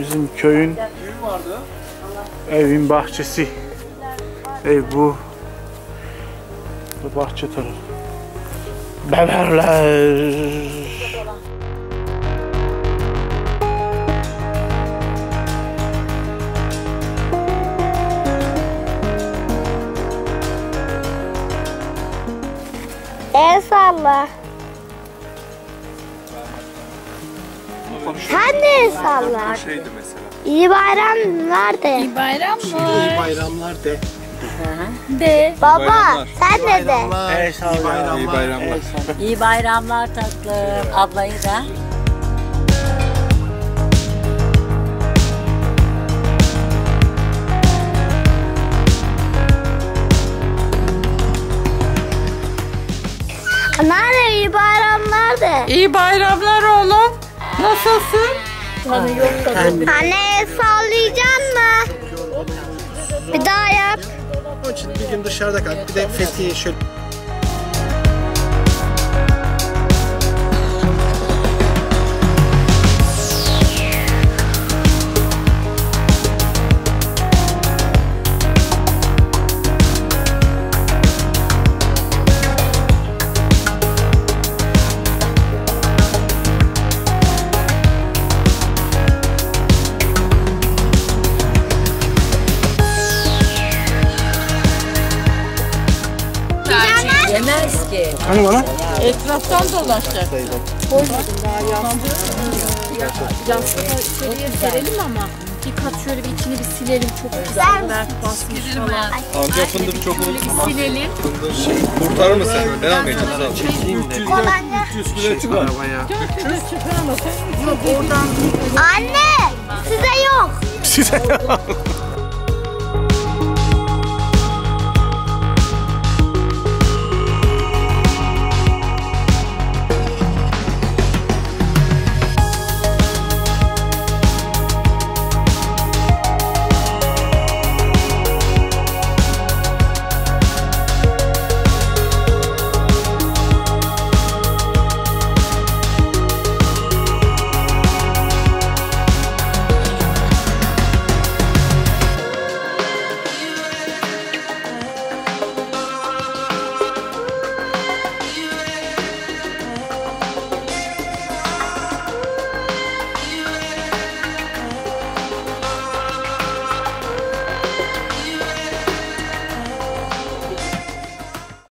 Bizim köyün evin bahçesi. Ev bu. Bahçe tarafı. Beberler. El salla. Sen de el salla. Şeydi mesela. İyi bayramlar de. Bayramlar de. De. Baba bayramlar. sen de de. El salla. İyi bayramlar. İyi bayramlar tatlım. Ablayı da. Nerede iyi bayramlar de. İyi bayramlar oğlum. Nasılsın? Anne el sallayacaksın mı? Bir daha yap. İçin bir gün dışarıda kal. Bir de Fethiye şöyle. Hani bana? Etraftan dolaşacak. Yastığı şöyle serelim ama bir kat şöyle bir içini bir silelim. Çok güzel berk basmış falan. Amca fındık çok bir silelim. Kurtarır mısın? Ben almayacağım. Sağ ol. Kolonya. 300 kilo çıkar arabaya. Anne size yok. Size